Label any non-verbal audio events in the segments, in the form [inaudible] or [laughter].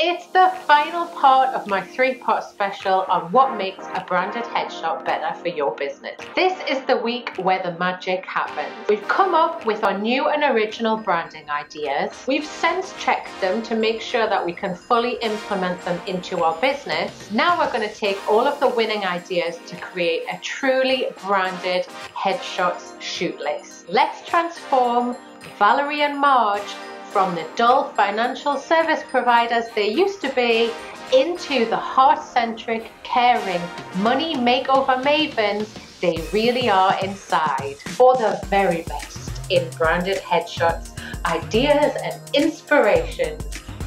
It's the final part of my three-part special on what makes a branded headshot better for your business. This is the week where the magic happens. We've come up with our new and original branding ideas. We've sense checked them to make sure that we can fully implement them into our business. Now we're going to take all of the winning ideas to create a truly branded headshots shoot list. Let's transform Valerie and Marge from the dull financial service providers they used to be into the heart-centric, caring, money makeover mavens they really are inside. For the very best in branded headshots, ideas and inspirations,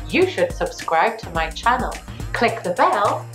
you should subscribe to my channel. Click the bell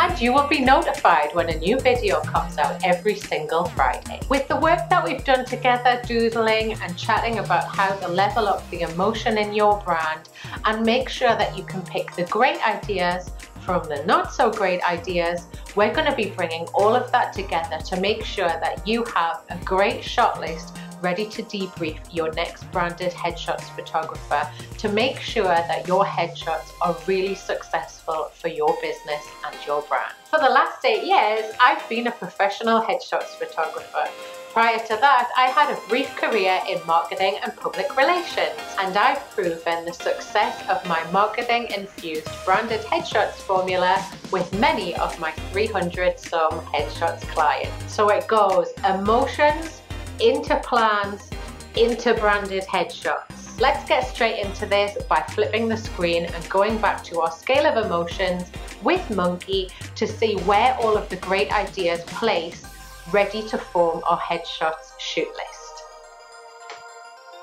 and you will be notified when a new video comes out every single Friday. With the work that we've done together, doodling and chatting about how to level up the emotion in your brand and make sure that you can pick the great ideas from the not so great ideas, we're going to be bringing all of that together to make sure that you have a great shot list ready to debrief your next branded headshots photographer to make sure that your headshots are really successful for your business and your brand. For the last eight years, I've been a professional headshots photographer. Prior to that, I had a brief career in marketing and public relations, and I've proven the success of my marketing infused branded headshots formula with many of my 300 some headshots clients. So it goes emotions, into plans, into branded headshots. Let's get straight into this by flipping the screen and going back to our scale of emotions with Monkey to see where all of the great ideas place ready to form our headshots shoot list.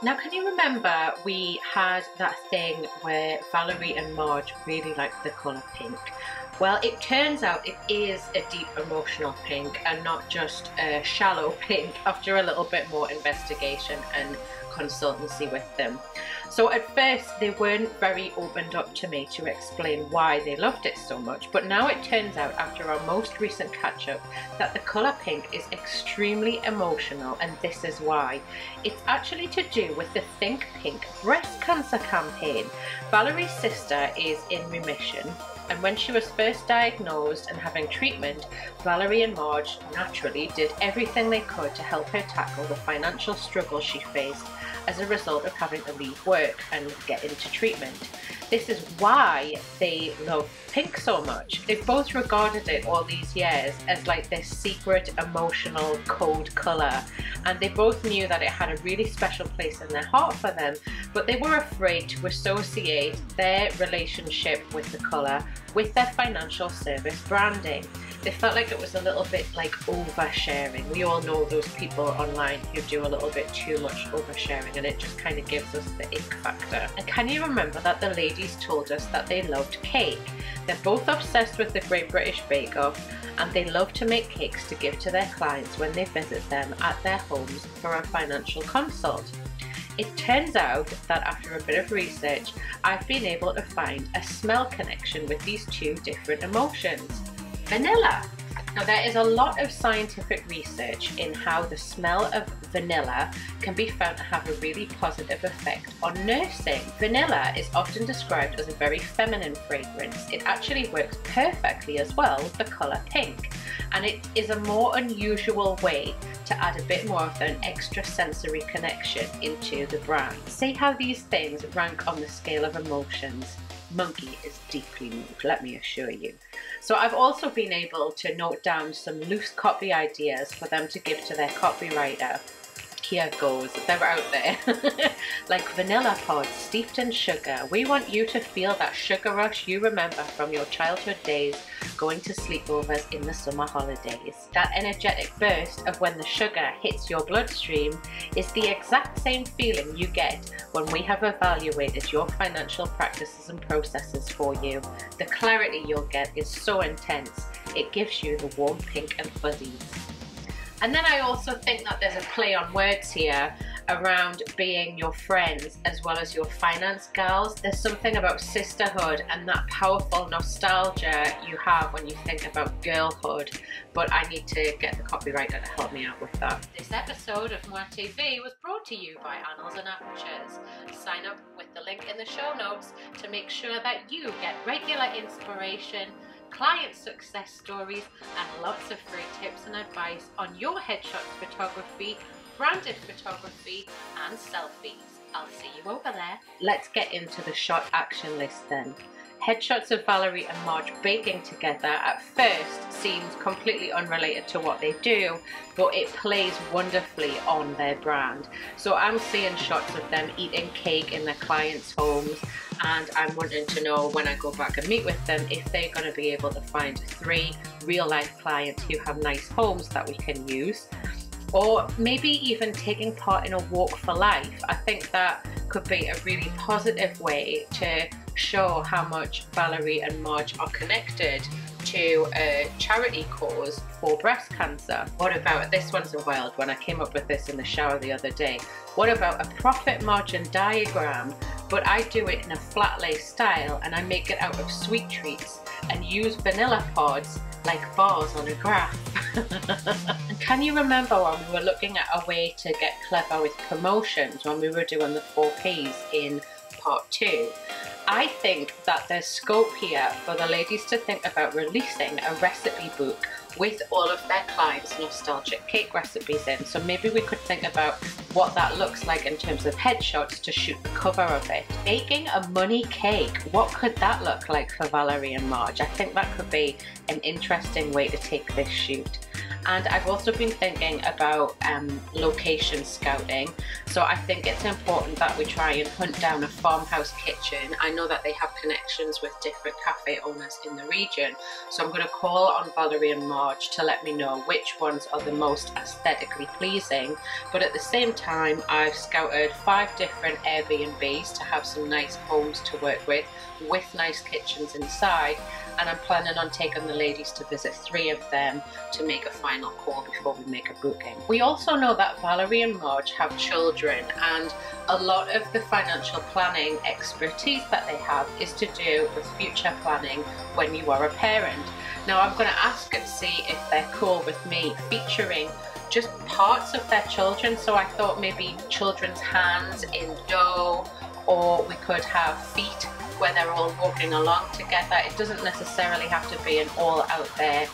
Now, can you remember we had that thing where Valerie and Marge really liked the colour pink? Well, it turns out it is a deep emotional pink and not just a shallow [laughs] pink after a little bit more investigation and consultancy with them. So at first they weren't very opened up to me to explain why they loved it so much, but now it turns out after our most recent catch up that the colour pink is extremely emotional and this is why. It's actually to do with the Think Pink breast cancer campaign. Valerie's sister is in remission and when she was first diagnosed and having treatment, Valerie and Marge naturally did everything they could to help her tackle the financial struggle she faced as a result of having to leave work and get into treatment. This is why they love pink so much. They've both regarded it all these years as like this secret emotional code colour and they both knew that it had a really special place in their heart for them but they were afraid to associate their relationship with the colour with their financial service branding they felt like it was a little bit like oversharing. We all know those people online who do a little bit too much oversharing and it just kind of gives us the ick factor. And can you remember that the ladies told us that they loved cake? They're both obsessed with the Great British Bake Off and they love to make cakes to give to their clients when they visit them at their homes for a financial consult. It turns out that after a bit of research, I've been able to find a smell connection with these two different emotions vanilla. Now there is a lot of scientific research in how the smell of vanilla can be found to have a really positive effect on nursing. Vanilla is often described as a very feminine fragrance. It actually works perfectly as well with the colour pink and it is a more unusual way to add a bit more of an extra sensory connection into the brand. See how these things rank on the scale of emotions. Monkey is deeply moved, let me assure you. So I've also been able to note down some loose copy ideas for them to give to their copywriter here goes, they're out there. [laughs] like vanilla pods steeped in sugar. We want you to feel that sugar rush you remember from your childhood days going to sleepovers in the summer holidays. That energetic burst of when the sugar hits your bloodstream is the exact same feeling you get when we have evaluated your financial practices and processes for you. The clarity you'll get is so intense, it gives you the warm pink and fuzzies. And then I also think that there's a play on words here around being your friends as well as your finance girls. There's something about sisterhood and that powerful nostalgia you have when you think about girlhood, but I need to get the copywriter to help me out with that. This episode of Mwah TV was brought to you by Annals and Apertures. Sign up with the link in the show notes to make sure that you get regular inspiration client success stories, and lots of free tips and advice on your headshot photography, branded photography, and selfies. I'll see you over there. Let's get into the shot action list then. Headshots of Valerie and Marge baking together at first seems completely unrelated to what they do, but it plays wonderfully on their brand. So I'm seeing shots of them eating cake in their clients' homes, and I'm wanting to know when I go back and meet with them if they're going to be able to find three real life clients who have nice homes that we can use or maybe even taking part in a walk for life. I think that could be a really positive way to show how much Valerie and Marge are connected to a charity cause for breast cancer. What about, this one's a wild one, I came up with this in the shower the other day. What about a profit margin diagram, but I do it in a flat lay style and I make it out of sweet treats and use vanilla pods like bars on a graph. [laughs] Can you remember when we were looking at a way to get clever with promotions when we were doing the four Ps in part two? I think that there's scope here for the ladies to think about releasing a recipe book with all of their clients' nostalgic cake recipes in. So maybe we could think about what that looks like in terms of headshots to shoot the cover of it. Baking a money cake, what could that look like for Valerie and Marge? I think that could be an interesting way to take this shoot and I've also been thinking about um, location scouting. So I think it's important that we try and hunt down a farmhouse kitchen. I know that they have connections with different cafe owners in the region. So I'm going to call on Valerie and Marge to let me know which ones are the most aesthetically pleasing. But at the same time I've scouted five different Airbnbs to have some nice homes to work with with nice kitchens inside and I'm planning on taking the ladies to visit three of them to make a final call before we make a booking. We also know that Valerie and Marge have children and a lot of the financial planning expertise that they have is to do with future planning when you are a parent. Now I'm going to ask and see if they're cool with me featuring just parts of their children so I thought maybe children's hands in dough or we could have feet where they're all walking along together. It doesn't necessarily have to be an all out there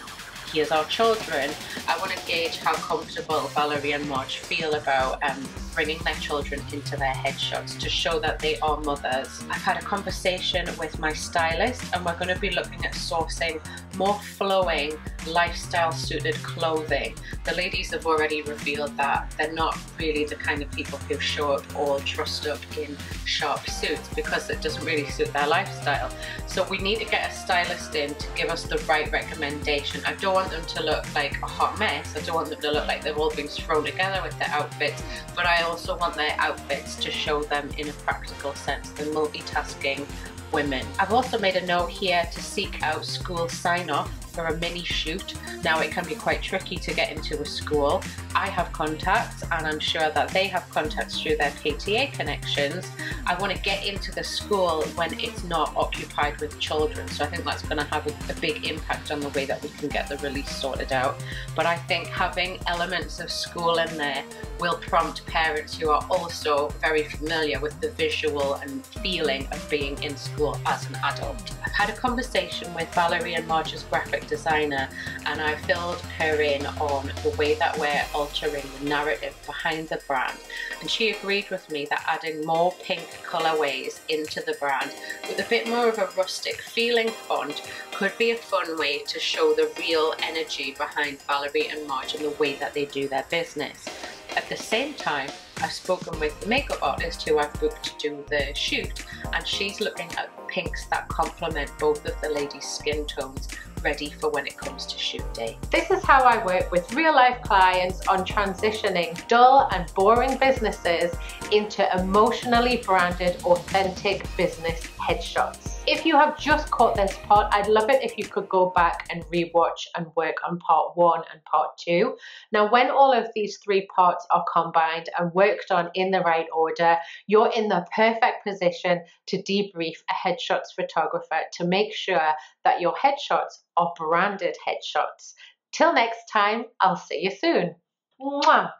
here's our children. I want to gauge how comfortable Valerie and Marge feel about um, bringing their children into their headshots to show that they are mothers. I've had a conversation with my stylist and we're going to be looking at sourcing more flowing lifestyle suited clothing. The ladies have already revealed that they're not really the kind of people who show up all dressed up in sharp suits because it doesn't really suit their lifestyle. So we need to get a stylist in to give us the right recommendation. I don't want them to look like a hot mess. I don't want them to look like they've all been thrown together with their outfits, but I also want their outfits to show them in a practical sense. The multitasking women. I've also made a note here to seek out school sign off for a mini shoot. Now it can be quite tricky to get into a school. I have contacts and I'm sure that they have contacts through their PTA connections. I want to get into the school when it's not occupied with children. So I think that's going to have a, a big impact on the way that we can get the release sorted out. But I think having elements of school in there will prompt parents who are also very familiar with the visual and feeling of being in school as an adult. Had a conversation with Valerie and Marge's graphic graphic designer and I filled her in on the way that we're altering the narrative behind the brand and she agreed with me that adding more pink colorways into the brand with a bit more of a rustic feeling font could be a fun way to show the real energy behind Valerie and Marge and the way that they do their business. At the same time, I've spoken with the makeup artist who I've booked to do the shoot and she's looking at pinks that complement both of the ladies' skin tones ready for when it comes to shoot day. This is how I work with real life clients on transitioning dull and boring businesses into emotionally branded, authentic business headshots. If you have just caught this part, I'd love it if you could go back and rewatch and work on part one and part two. Now, when all of these three parts are combined and worked on in the right order, you're in the perfect position to debrief a headshots photographer to make sure that your headshots are branded headshots. Till next time, I'll see you soon. Mwah!